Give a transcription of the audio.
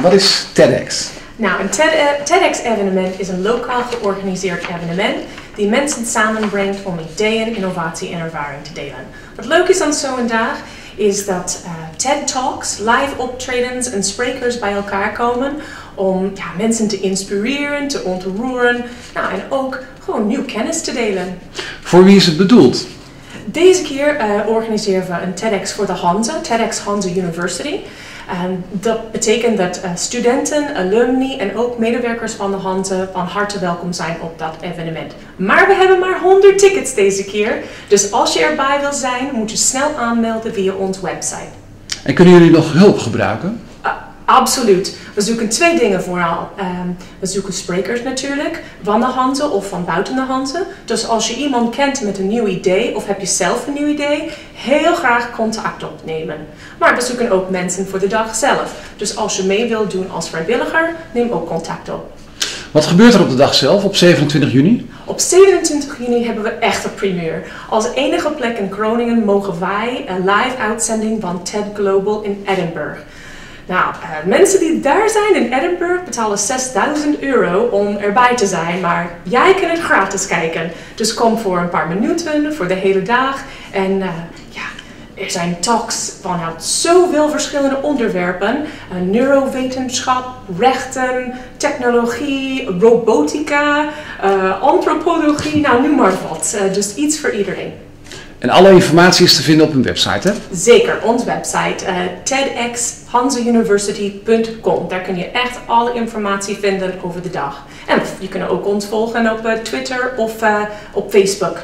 Wat is TEDx? Nou, een TEDx-evenement is een lokaal georganiseerd evenement die mensen samenbrengt om ideeën, innovatie en ervaring te delen. Wat leuk is aan zo'n dag is dat uh, TED Talks, live optredens en sprekers bij elkaar komen om ja, mensen te inspireren, te ontroeren nou, en ook gewoon nieuw kennis te delen. Voor wie is het bedoeld? Deze keer uh, organiseren we een TEDx voor de Hanze, TEDx Hanze University. Um, dat betekent dat uh, studenten, alumni en ook medewerkers van de Hanze van harte welkom zijn op dat evenement. Maar we hebben maar 100 tickets deze keer, dus als je erbij wil zijn, moet je snel aanmelden via onze website. En kunnen jullie nog hulp gebruiken? Absoluut. We zoeken twee dingen vooral. Um, we zoeken sprekers natuurlijk, van de handen of van buiten de handen. Dus als je iemand kent met een nieuw idee of heb je zelf een nieuw idee, heel graag contact opnemen. Maar we zoeken ook mensen voor de dag zelf. Dus als je mee wilt doen als vrijwilliger, neem ook contact op. Wat gebeurt er op de dag zelf, op 27 juni? Op 27 juni hebben we echt een primeur. Als enige plek in Groningen mogen wij een live uitzending van TED Global in Edinburgh. Nou, uh, mensen die daar zijn in Edinburgh betalen 6000 euro om erbij te zijn, maar jij kan het gratis kijken. Dus kom voor een paar minuten, voor de hele dag. En uh, ja, er zijn talks vanuit zoveel verschillende onderwerpen. Uh, neurowetenschap, rechten, technologie, robotica, antropologie, nou noem maar wat. dus iets voor iedereen. En alle informatie is te vinden op hun website, hè? Zeker, onze website, uh, tedxhanzeuniversity.com. Daar kun je echt alle informatie vinden over de dag. En je kunt ook ons volgen op uh, Twitter of uh, op Facebook.